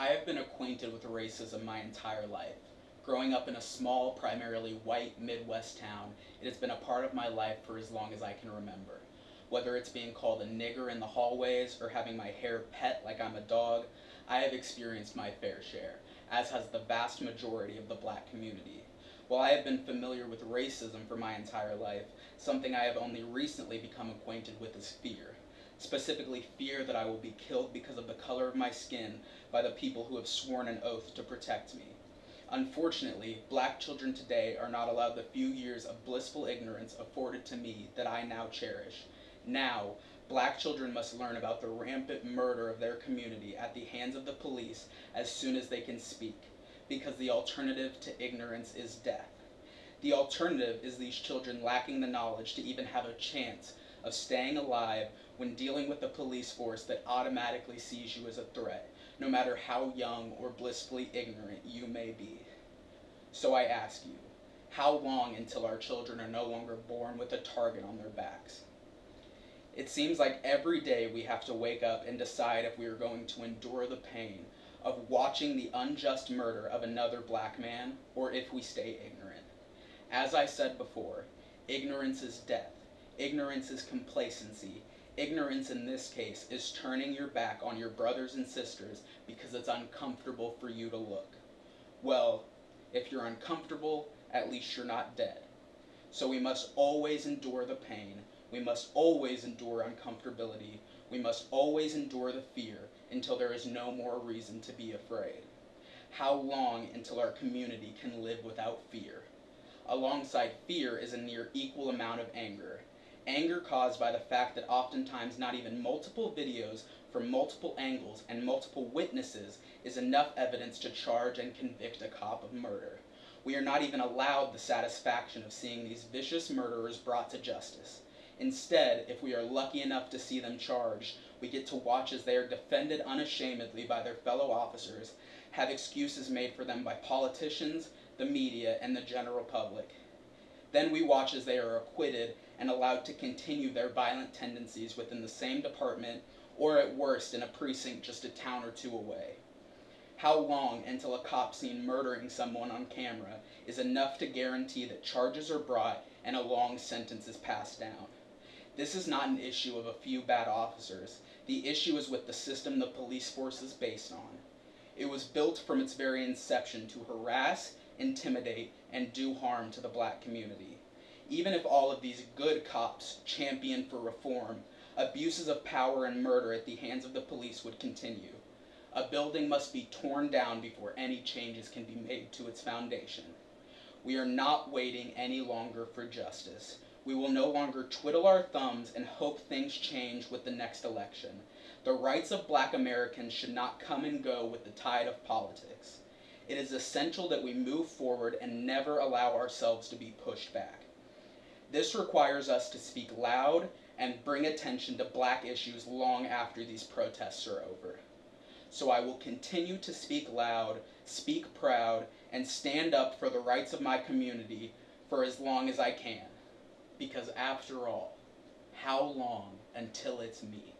I have been acquainted with racism my entire life. Growing up in a small, primarily white Midwest town, it has been a part of my life for as long as I can remember. Whether it's being called a nigger in the hallways or having my hair pet like I'm a dog, I have experienced my fair share, as has the vast majority of the black community. While I have been familiar with racism for my entire life, something I have only recently become acquainted with is fear specifically fear that I will be killed because of the color of my skin by the people who have sworn an oath to protect me. Unfortunately, black children today are not allowed the few years of blissful ignorance afforded to me that I now cherish. Now, black children must learn about the rampant murder of their community at the hands of the police as soon as they can speak, because the alternative to ignorance is death. The alternative is these children lacking the knowledge to even have a chance of staying alive when dealing with a police force that automatically sees you as a threat, no matter how young or blissfully ignorant you may be. So I ask you, how long until our children are no longer born with a target on their backs? It seems like every day we have to wake up and decide if we are going to endure the pain of watching the unjust murder of another black man or if we stay ignorant. As I said before, ignorance is death. Ignorance is complacency, Ignorance in this case is turning your back on your brothers and sisters because it's uncomfortable for you to look. Well, if you're uncomfortable, at least you're not dead. So we must always endure the pain. We must always endure uncomfortability. We must always endure the fear until there is no more reason to be afraid. How long until our community can live without fear? Alongside fear is a near equal amount of anger anger caused by the fact that oftentimes not even multiple videos from multiple angles and multiple witnesses is enough evidence to charge and convict a cop of murder. We are not even allowed the satisfaction of seeing these vicious murderers brought to justice. Instead, if we are lucky enough to see them charged, we get to watch as they are defended unashamedly by their fellow officers, have excuses made for them by politicians, the media, and the general public. Then we watch as they are acquitted and allowed to continue their violent tendencies within the same department or at worst in a precinct just a town or two away. How long until a cop seen murdering someone on camera is enough to guarantee that charges are brought and a long sentence is passed down? This is not an issue of a few bad officers. The issue is with the system the police force is based on. It was built from its very inception to harass intimidate, and do harm to the black community. Even if all of these good cops champion for reform, abuses of power and murder at the hands of the police would continue. A building must be torn down before any changes can be made to its foundation. We are not waiting any longer for justice. We will no longer twiddle our thumbs and hope things change with the next election. The rights of black Americans should not come and go with the tide of politics. It is essential that we move forward and never allow ourselves to be pushed back. This requires us to speak loud and bring attention to black issues long after these protests are over. So I will continue to speak loud, speak proud, and stand up for the rights of my community for as long as I can. Because after all, how long until it's me?